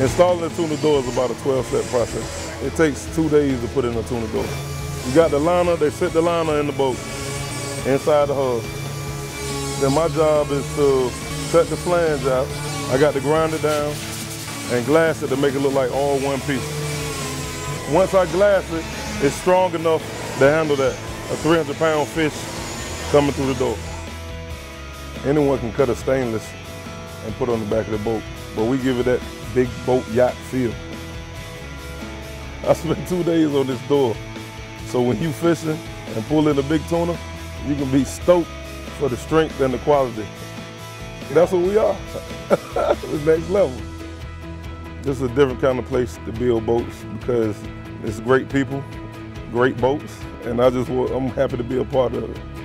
Installing a tuna door is about a 12-step process. It takes two days to put in a tuna door. You got the liner, they sit the liner in the boat, inside the hull. Then my job is to cut the flange out. I got to grind it down and glass it to make it look like all one piece. Once I glass it, it's strong enough to handle that, a 300 pound fish coming through the door. Anyone can cut a stainless and put on the back of the boat, but we give it that big boat yacht feel. I spent two days on this door, so when you fishing and pull in a big tuna, you can be stoked for the strength and the quality. That's what we are. it's next level. This is a different kind of place to build boats because it's great people, great boats, and I just I'm happy to be a part of it.